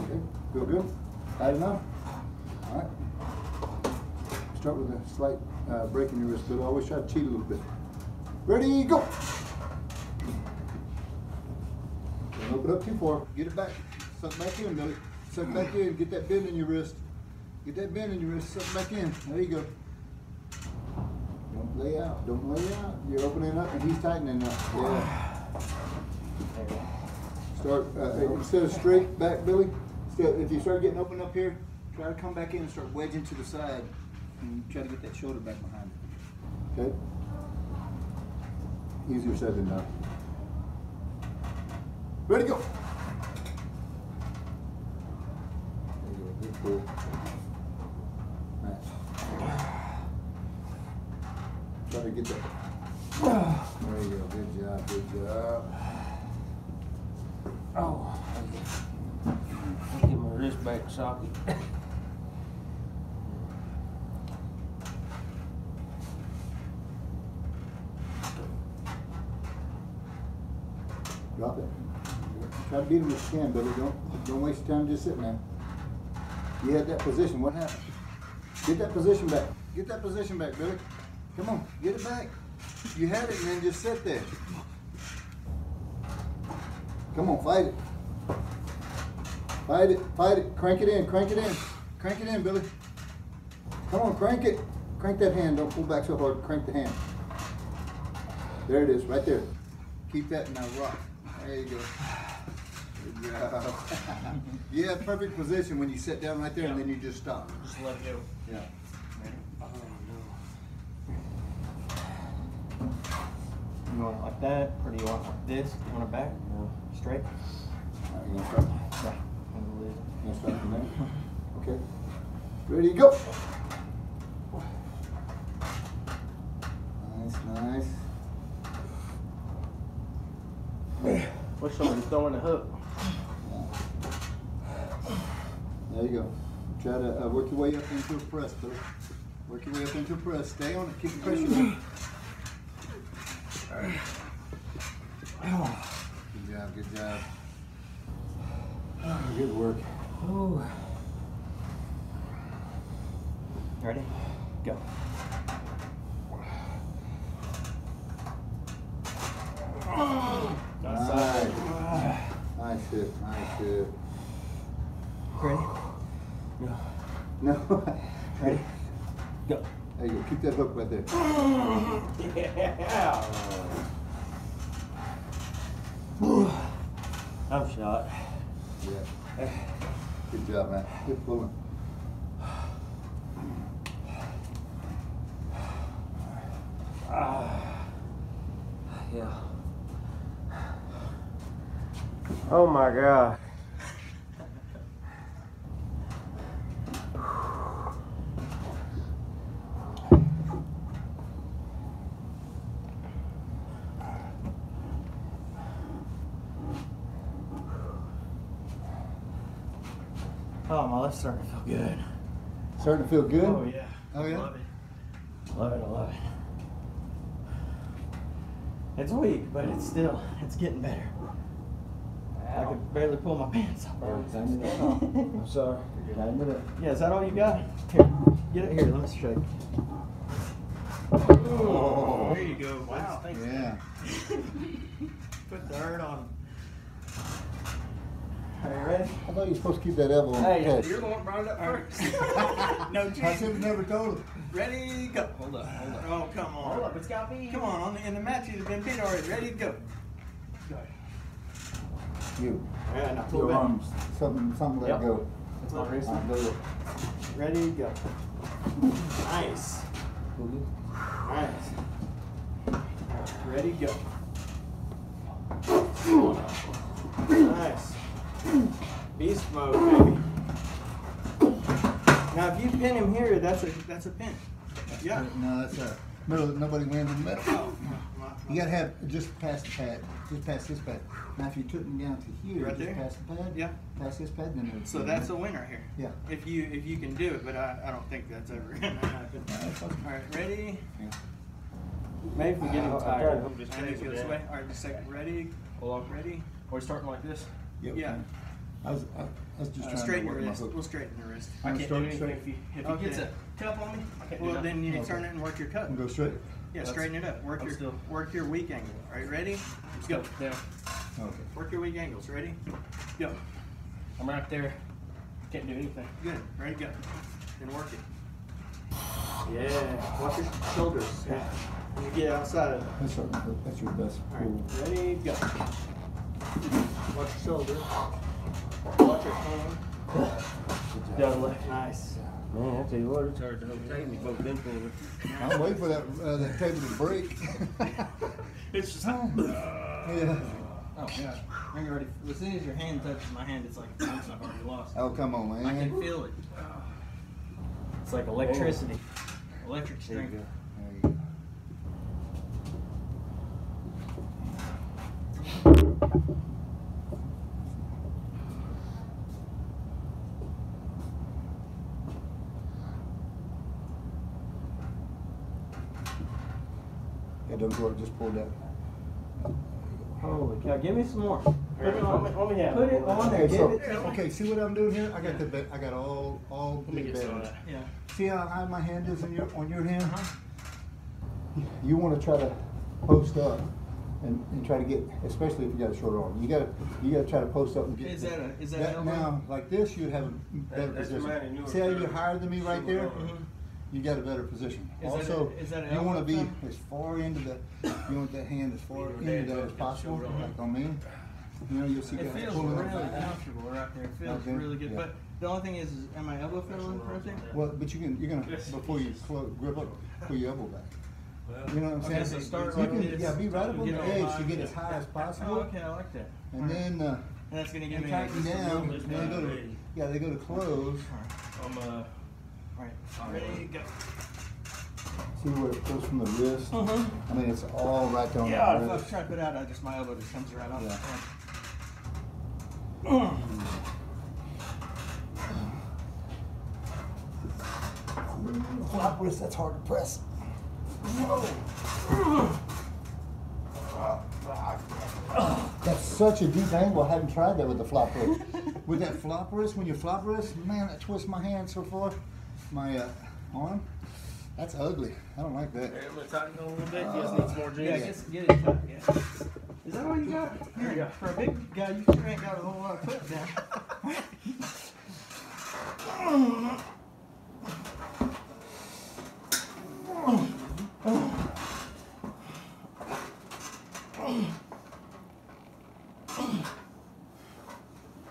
Okay, feel good? Enough? Alright. Start with a slight uh, break in your wrist, but always try to cheat a little bit. Ready, go! Don't open up too far. Get it back. Suck back in, Billy. Suck back in. Get that bend in your wrist. Get that bend in your wrist. Suck back in. There you go. Don't lay out. Don't lay out. You're opening up and he's tightening up. Yeah. Start, uh, instead of straight back, Billy, instead, if you start getting open up here, try to come back in and start wedging to the side and try to get that shoulder back behind it. Okay? Easier said than done. Ready, go. There you go, good pull. Nice. Try to get that. There you go, good job, good job. Oh. I'll get my wrist back socket. Drop it. Try to beat him if you can, Billy. Don't, don't waste your time just sitting there. You had that position. What happened? Get that position back. Get that position back, Billy. Come on, get it back. You had it and then just sit there. Come on, fight it. Fight it, fight it. Crank it in, crank it in. Crank it in, Billy. Come on, crank it. Crank that hand. Don't pull back so hard. Crank the hand. There it is, right there. Keep that in that rock. There you go. Good job. you have perfect position when you sit down right there and then you just stop. Just let it go. Yeah. Oh, you want it like that, or do you want it like this? You want it back? No. Straight? All right, you gonna start? Yeah. I'm gonna leave it. You gonna start from there? Okay. Ready, go. Nice, nice. Wish somebody throwing a hook. There you go. Try to uh, work your way up into a press, Billy. Work your way up into a press. Stay on it. Keep the pressure on. Good job. Good job. Good work. Oh. Ready? Go. Nice Nice. Nice hit. Nice hit. Ready? Go. No. Ready? Go. There you go. Keep that hook right there. Yeah. I'm shot. Yeah. Good job, man. Good pulling. Yeah. Oh my god. Oh, my left's starting to feel good. Starting to feel good? Oh yeah. Oh, yeah? Love it. Love it. I love it. It's weak, but it's still it's getting better. I could barely pull my pants up. I'm sorry. Yeah, is that all you got? Here, get it here. Let me show you. Oh, there you go. Wow. Thanks. Yeah. Put the hurt on him. Are you ready? I thought you were supposed to keep that elbow on Hey, the catch. you're the one brought it up first. no I should have never told him. Ready, go. Hold up, hold up. Oh, come on. Hold up, it's got me. Come on, on the, in the match, you've been beat already. Ready, go. Go. You. Yeah, now pull Your arms. Something, something let Yep. go. That's my wrist. All right, do it. Ready, go. Nice. Nice. Ready, go. Nice. Beast mode, baby. Now, if you pin him here, that's a that's a pin. Yeah. No, that's a middle. Nobody wins in the middle. Oh, my, my, You gotta have just past the pad, just past this pad. Now, if you took him down to here, Right just there? past the pad, Yeah. past this pad, then it. So that's a win right here. Yeah. If you if you can do it, but I, I don't think that's ever gonna happen. All right, ready? Yeah. Maybe if we get him uh, I'm trying to tired. this And it table goes down. away. All right, just a second. Ready? Hold on. Ready? Are we starting like this? Yep. Yeah. I was, I I was just Uh, trying to straighten work your my wrist. hook. We'll straighten the wrist. I Wanna can't do start anything straight? if he, if Okay. he gets a cup on me. I can't Well, nothing. then you Okay. turn it and work your cut. And go straight? Yeah, That's- straighten it up. Work I'm your still- work your weak angle. All right, ready? Let's go. Down. Okay. Work your weak angles. Ready? Go. I'm right there. Can't do anything. Good. Ready? Go. Then work it. Yeah. Watch your shoulders. Yeah. And you get outside of it. That's your, that's your best All pull. right. Ready? Go. Watch your shoulder. Watch your hand. The other leg. Nice. Man, I tell you what, it's hard to hold table, both them fingers. I'm waiting for that, uh, that table to break. It's just. Yeah. Oh yeah. I'm already. As soon as your hand touches my hand, it's like I've already lost. Oh, come on, man. I can feel it. It's like electricity. Electric There you strength. go. There you go. Yeah, don't just pull that. Holy cow! Give me some more. Put it on. Let me- have Put it. it on there. Okay, so, it okay, see what I'm doing here? I got the, ba- I got all, all Let me the get some of that. Yeah. See how high my hand is in your, on your hand? Uh-huh. You wanna try to post up and, and try to get, especially if you got a short arm, you gotta, you gotta try to post up and get. Is that a- is that That now, like this, you'd have a better that's position. mine See how you're higher than me right there? Mhm. You got a better position. Is that a- Also, is that you wanna be thumb? as far into the, you want that hand as far Yeah, into there that as possible, like on me. You know, you'll see It guys feels really comfortable right there. It feels Okay, really good. yeah. But the only thing is, is am my elbow feeling right there? Well, but you can, you're gonna, before you close, grip up, pull your elbow back. You know what I'm Okay, saying? so start You like can- this. Yeah, be right up on the edge high. to get as high as Oh, possible. okay, I like that. And Alright. then, uh, And that's gonna give and me tighten down, little bit and they go to, yeah, they go to close. I'm uh. Alright, ready, go. See where it goes from the wrist? Uh-huh. I mean, it's all right down Yeah, the if I wrist. try to put out, I just my elbow just comes right off. Yeah. Yeah. Flop wrist, that's hard to press. That's such a deep angle. I haven't tried that with the flop wrist. with that flop wrist, when you flop wrist, man, I twist my hand so far. My uh, arm. That's ugly. I don't like that. Hey, I'm gonna tighten it a little bit, just need some more Yeah, juice. just get it tight, yeah. Is that all you got? Here, for a big guy, you sure ain't got a whole lot of foot down.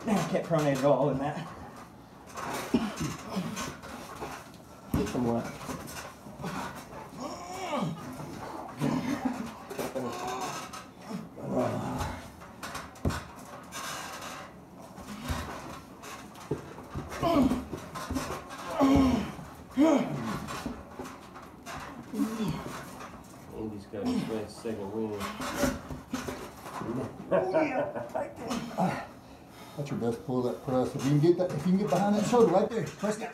Man, I can't pronate at all in that. Get some what? Andy's got his best second win. That's your best pull, that press. If you can get that, if you can get behind that shoulder right there, press that.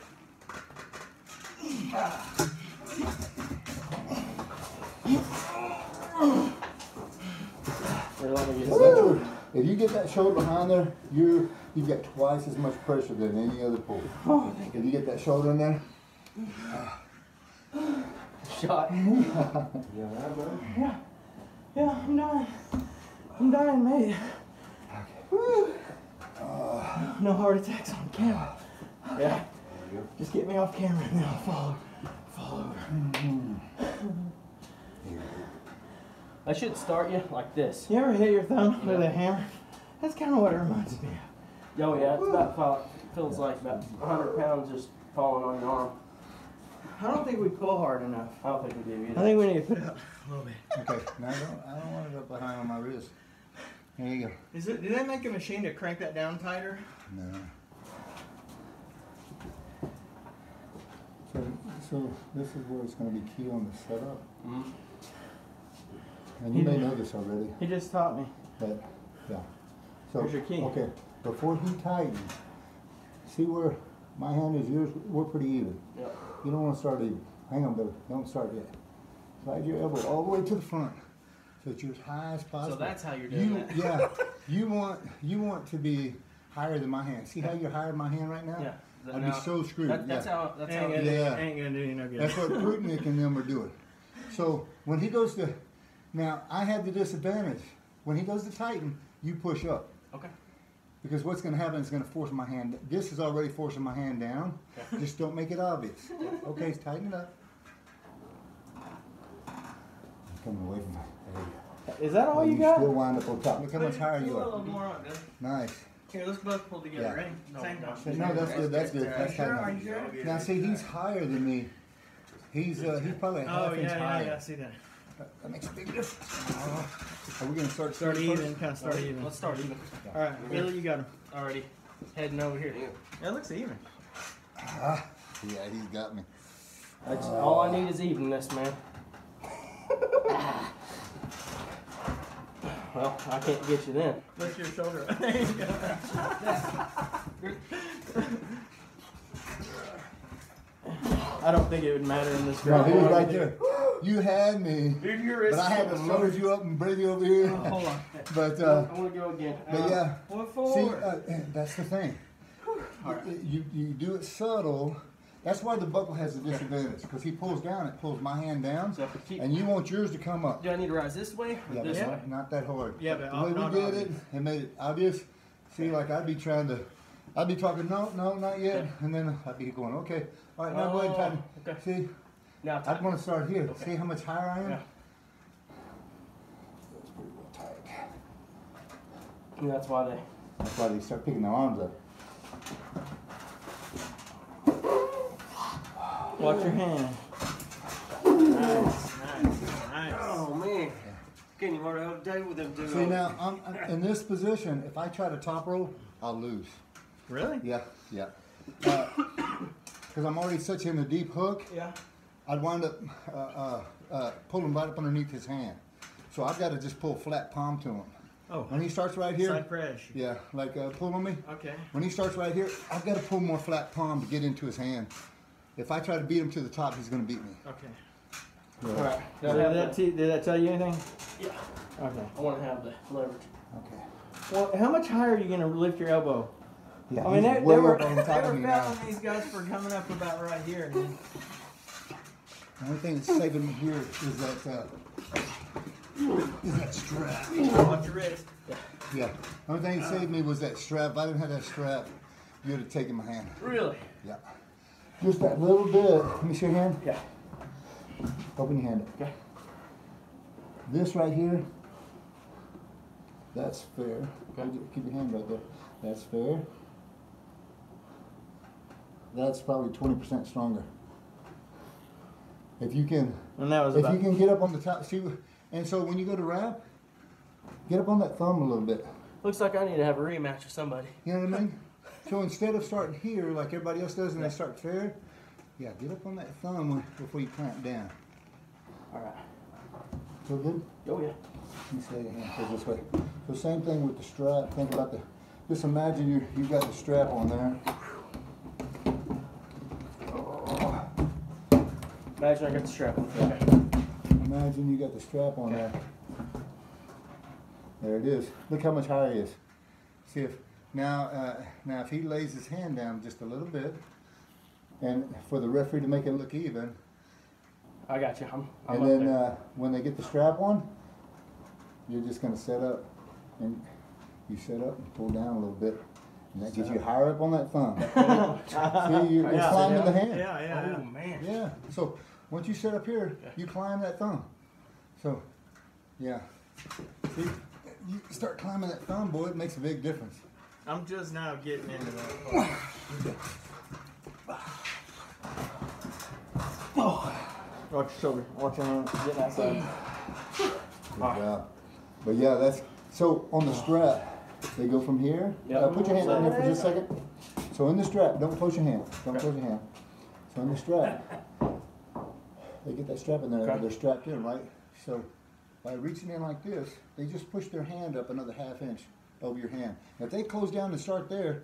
Or let me get Woo! If you get that shoulder behind there, you're you've got twice as much pressure than any other pull. If you get that shoulder in there, shot. Yeah. Yeah, yeah, I'm dying. I'm dying, mate. Woo. No heart attacks on camera. Yeah. Just get me off camera and then I'll fall, fall over. I should start you like this. You ever hit your thumb with a hammer? That's kind of what it reminds me of. Oh yeah, it's about felt, feels like about 100 pounds just falling on your arm. I don't think we pull hard enough. I don't think we do I think we need to put it up a little bit. okay. Now I don't I don't want it up behind on my wrist. There you go. Is it? Did they make a machine to crank that down tighter? No. So, this is where it's going to be key on the setup. Mhm. and you may know this already, He just taught me. but, yeah. So, Here's your key. Okay, before he tightens, see where my hand is, yours, we're pretty even. Yep. You don't wanna start even. Hang on, Billy, don't start yet. Slide your elbow all the way to the front, so that you're as high as possible. So that's how you're doing You- that. Yeah, you want, you want to be higher than my hand. See how you're higher than my hand right now? Yeah. I'd be so screwed, That, that's yeah. how. That's ain't how. gonna, Yeah. ain't gonna do you no good. That's what Prutnik and them are doing. So when he goes to, now I have the disadvantage. When he goes to tighten, you push up. Okay. Because what's going to happen is going to force my hand. This is already forcing my hand down. Just don't make it obvious. Okay, tighten it up. I'm coming away from my. There you go. Is that all Oh, you got? still wind up on top. Look how much higher Put you a little are. more on. Nice. Here, let's both pull together. Yeah. Ready? No, Same no. time. No, that's good. That's good. Are you That's sure? tight Are enough. you sure? Now see, he's higher than me. He's uh, he's probably a half Oh inch yeah, yeah, higher. yeah. I see that. That makes a big difference. Are we going to start Start first? even. Kind of start even. Let's start even. All right, Billy, you got him. Already heading over here. Yeah, it looks even. Ah, yeah, he's got me. That's all I need is evenness, man. well, I can't get you then. Lift your shoulder. there you go. I don't think it would matter in this No, he was right there. You had me, Dude, your but I had to load you up and bring you over here. Hold on. But uh, I want to go again. but Uh, yeah, What see, for? uh, that's the thing. You you do it subtle. That's why the buckle has a disadvantage because he pulls down, it pulls my hand down, So keep- and you want yours to come up. do I need to rise this way or Yeah, this but way? not, not that hard. Yeah, but the way uh, not we did obvious. it, it made it obvious. See, like I'd be trying to, I'd be talking, no, no, not yet, and then I'd be going, okay, all right, now go ahead and tighten. Oh, okay. See, Now I'd tight. want to start here. Okay. See how much higher I am? Yeah. That's pretty real tight. And that's why they. That's why they start picking their arms up. Watch your hand. Nice, nice, nice. Oh man, can't even hardly hold a day with them two. See now, I'm, I'm in this position. If I try to top roll, I'll lose. Really? Yeah, yeah. Because I'm already such in a deep hook, Yeah. I'd wind up uh, uh, uh, pulling right up underneath his hand. So I've got to just pull flat palm to him. Oh, When he starts right here, side press. yeah, like uh, pull on me. Okay. When he starts right here, I've got to pull more flat palm to get into his hand. If I try to beat him to the top, he's going to beat me. Okay. All right. Did that, te- did that tell you anything? Yeah. Okay. I want to have the leverage. Okay. Well, how much higher are you going to lift your elbow? Yeah, I mean, they, they were, up on they top were of me now. battling these guys for coming up about right here. And then, The only thing that's saving me here is that uh, is that strap. watch your wrist. Yeah. The only thing that saved me was that strap. If I didn't have that strap, you would have taken my hand. Really? Yeah. Just that little bit. Let me see your hand. Yeah. Open your hand up. Okay. This right here, that's fair. Okay. Keep your hand right there. That's fair. That's probably twenty percent stronger. If you can, And that was if you can get up on the top, see, and so when you go to wrap, get up on that thumb a little bit. Looks like I need to have a rematch with somebody. You know what I mean? So instead of starting here like everybody else does and they start fair, yeah, get up on that thumb before you clamp down. All right. Feel good? Oh yeah. Let me say your hand this way. So same thing with the strap. Think about the, just imagine you, you've got the strap on there. Imagine I got the strap on. Okay. Imagine you got the strap on there. There it is. Look how much higher it is. See if, now, uh, now if he lays his hand down just a little bit, and for the referee to make it look even, I got you. I'm, I'm and up then there. uh, when they get the strap on, you're just gonna set up, and you set up and pull down a little bit, and that gets you higher up on that thumb. See, you're, you're Yeah. climbing the hand. Yeah, yeah, oh yeah. man. Yeah. So once you set up here, Yeah. you climb that thumb. So, yeah. See, you start climbing that thumb, boy. It makes a big difference. I'm just now getting into that. part. Watch your shoulder. Watch your hand. Get that side. Good job. But yeah, that's so on the strap. They go from here. Yep. Uh, put your hand on there for just a second. So in the strap, don't close your hand. Don't close your hand. So in the strap, they get that strap in there. Okay. They're strapped in, right? So by reaching in like this, they just push their hand up another half inch over your hand. If they close down and start there,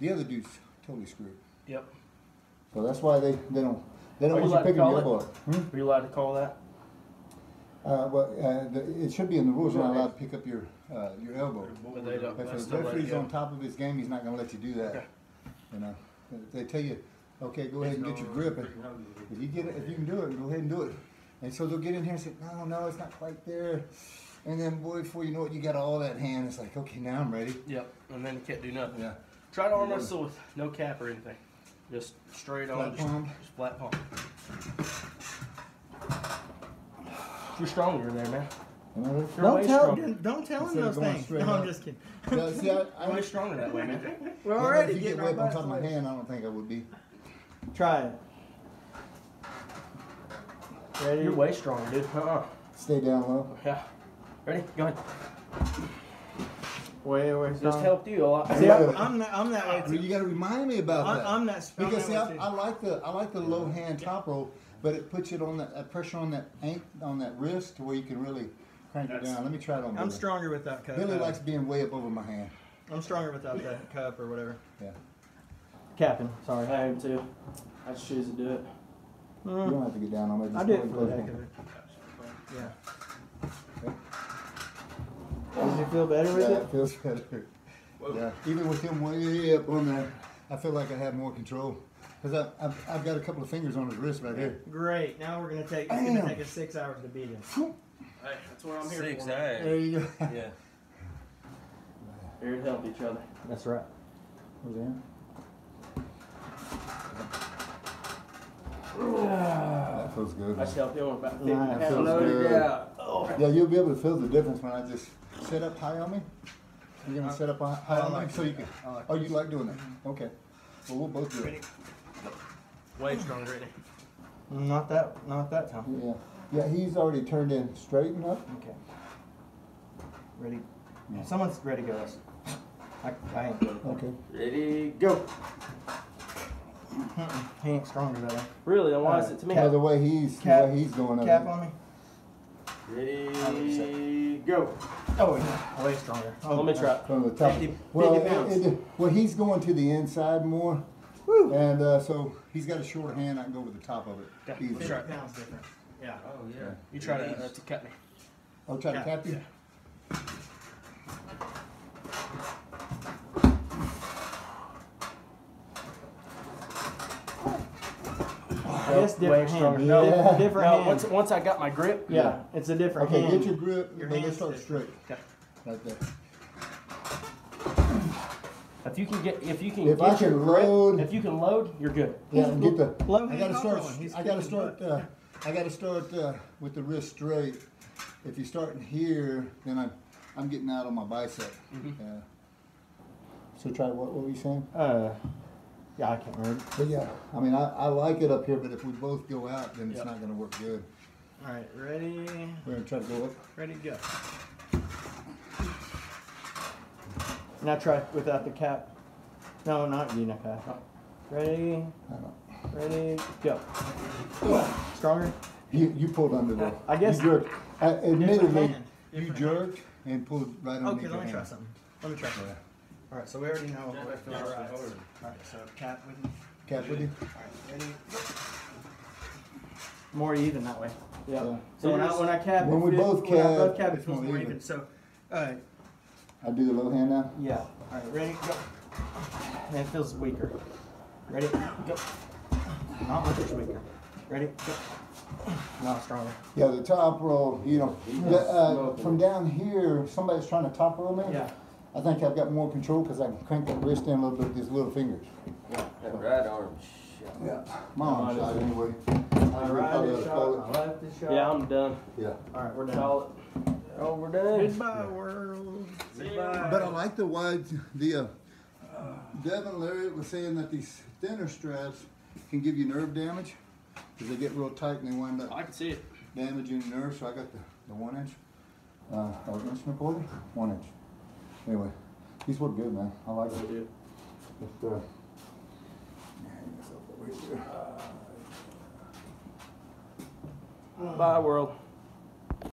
the other dude's totally screwed. Yep. So that's why they, they don't they don't Are want you to picking your elbow up. Hmm? Are you allowed to call that? Uh, well, uh, the, it should be in the rules. You're not allowed to pick up your uh, your elbow. But they don't. If That's the not let it referee's on top of his game, he's not going to let you do that. Okay. You know, If they tell you, okay, go ahead and get your grip. And if you get it, if you can do it, go ahead and do it. And so they'll get in here and say, no, no, it's not quite there. And then, boy, before you know it, you got all that hand. It's like, okay, now I'm ready. Yep. And then you can't do nothing. Yeah. Try to arm wrestle with no cap or anything. Just straight on. Flat just, palm. just flat palm. You're stronger there, man. You know, You're Don't tell, stronger. don't tell him Instead of those things. No, up. I'm just kidding. yeah, see, I, You're way stronger that way, man. We're already if you getting get our on top of my wet. hand, I don't think I would be. Try it. Ready? You're way stronger, dude. Uh-uh. Stay down low. Yeah. Ready? Go ahead. Way, way Just strong. helped you a lot. See, I, I'm that, I'm that way Well, too. you got to remind me about I'm, that. I'm that strong. Because see, I, I like the I like the low hand top roll, but it puts it on that, that pressure on that ankle on that wrist to where you can really crank it down. Let me try it on. I'm Billy. stronger with that cup. Billy uh, likes being way up over my hand. I'm stronger without that cup or whatever. Yeah. Captain, sorry. I am too. I just choose to do it. You Mm, don't have to get down on it. I Just did go it ahead for the heck of it. Yeah. Does it feel better with Yeah, it? it feels better. Yeah, even with him way up on there, I feel like I have more control. Cause I, I've, I've got a couple of fingers on his wrist right here. Great. Now we're gonna take. It's gonna take us six hours to beat him. Hey, that's what I'm here Six, for. nine. There you go. Yeah. Here to help each other. That's right. That feels good. I man. just helped him about 50 Nice. pounds. Feels loaded good. out. Yeah, you'll be able to feel the difference when I just set up high on me. You're gonna uh, set up hi- high on me so you can. I like Oh, you like doing that? Okay. Well, we'll both do it. Way stronger, Brittany. Not that. Not that time. Yeah. Yeah, he's already turned in straight and up. Okay. Ready? Yeah. Someone's ready to go. I, I ain't good. Okay. Ready, go. Mm-mm. He ain't stronger that way. Really? Then why is uh, it to me? By the way he's Cap- the way he's going up. Cap on me. Ready, go. Oh yeah, way stronger. Oh, Let me try. From the top. 50 well, 50 it- pounds. it- well, he's going to the inside more, Woo. and uh, so he's got a shorter hand. I can go over the top of it. Okay. Fifty try. pounds different. Yeah. Oh, yeah. You try to, uh, to cut me. I'll try Yeah, to cap you. I guess Way different stronger. hand. No, Yeah. different No, hand. once, once I got my grip, yeah, it's a different Okay, hand. get your grip, Your but let's hand's start different. straight. Okay. Like that. if you can get, if you can If get I your can grip, load- if you can load, you're good. Yeah, and get the. Low I hand gotta start. rolling. He's I gotta kicking start. Uh, I gotta start uh, with the wrist straight. If you start in here, then I'm I'm getting out on my bicep. Mhm. Yeah. So try what? What were you saying? Uh, yeah, I can't remember. But yeah, I mean, I, I like it up here, but if we both go out, then it's Yep. not gonna work good. All right, ready, We're gonna try to go up. ready, go. Now try without the cap. No, not you, not cap. Ready, I don't. ready, go. Stronger. You you pulled under there. I guess- you jerked. Uh, I, admittedly, hand. you Different jerked and pulled right underneath Okay, your let me try hand. something. Let me try something. All right, so we already know what feels right. All right, so cap with me. Cap with you. All right, ready. More even that way. Yeah. Yeah. So when I when I cap, When it we feels- both when I cap, both cap, it it's feels more more even. even. So, all right, I do the low hand now. yeah. All right, ready, go. And it feels weaker. Ready, go. Not much weaker. Ready, go. Not stronger. Yeah, the top roll, you know, the, uh, from down here, somebody's trying to top roll me. Yeah. I think I've got more control because I can crank that wrist in a little bit with these little fingers. That right arm shot. Yeah. My arm shot anyway. My right is shot, my left is shot. Yeah, I'm done. Yeah. All right, we're done. Call it. Oh, we're done. Goodbye, world. Goodbye. But I like the wide, the, uh, Devon Larratt was saying that these thinner straps can give you nerve damage because they get real tight and they wind up I can see it. damaging your nerves. So I got the, the one inch, uh, or inch and a quarter, one inch. Anyway, these work good, man. I like it. Dude. Just, uh, hang this up over here. Bye, world.